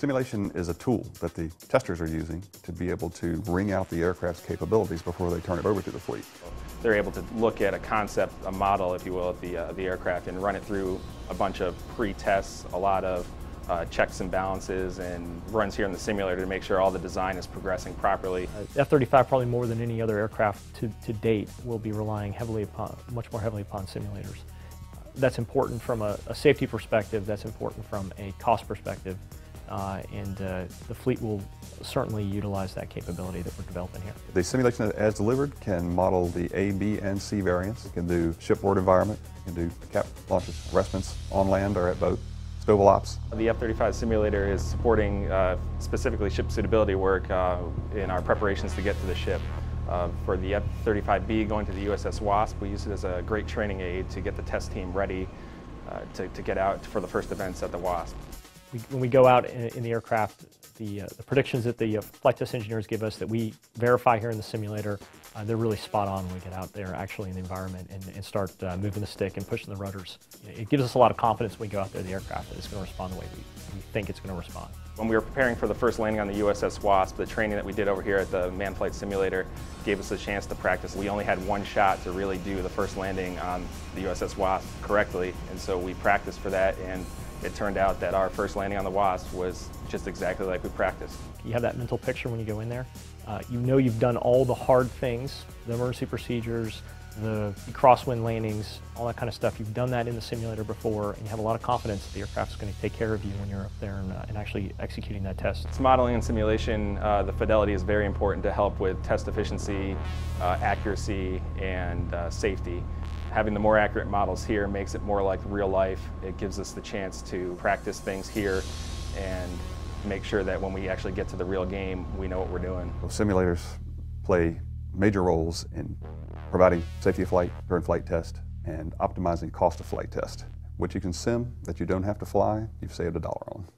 Simulation is a tool that the testers are using to be able to wring out the aircraft's capabilities before they turn it over to the fleet. They're able to look at a concept, a model, if you will, of the, uh, the aircraft and run it through a bunch of pre-tests, a lot of uh, checks and balances and runs here in the simulator to make sure all the design is progressing properly. Uh, F-35 probably more than any other aircraft to, to date will be relying heavily upon, much more heavily upon simulators. That's important from a, a safety perspective, that's important from a cost perspective, uh, and uh, the fleet will certainly utilize that capability that we're developing here. The simulation as delivered can model the A, B, and C variants. It can do shipboard environment, it can do cat launches, arrestments on land or at boat, STOVL ops. The F-35 simulator is supporting uh, specifically ship suitability work uh, in our preparations to get to the ship. Uh, for the F-35B going to the USS Wasp, we use it as a great training aid to get the test team ready uh, to, to get out for the first events at the Wasp. We, when we go out in, in the aircraft, the, uh, the predictions that the uh, flight test engineers give us that we verify here in the simulator, uh, they're really spot on when we get out there actually in the environment and, and start uh, moving the stick and pushing the rudders. It gives us a lot of confidence when we go out there the aircraft that it's going to respond the way we, we think it's going to respond. When we were preparing for the first landing on the USS Wasp, the training that we did over here at the Manned Flight Simulator gave us a chance to practice. We only had one shot to really do the first landing on the USS Wasp correctly, and so we practiced for that and it turned out that our first landing on the Wasp was just exactly like we practiced. You have that mental picture when you go in there. Uh, you know you've done all the hard things, the emergency procedures, the crosswind landings, all that kind of stuff. You've done that in the simulator before, and you have a lot of confidence that the aircraft is going to take care of you when you're up there and, uh, and actually executing that test. It's modeling and simulation, uh, the fidelity is very important to help with test efficiency, uh, accuracy, and uh, safety. Having the more accurate models here makes it more like real life. It gives us the chance to practice things here and make sure that when we actually get to the real game, we know what we're doing. Simulators play major roles in providing safety of flight during flight test and optimizing cost of flight test. What you can sim that you don't have to fly, you've saved a dollar on.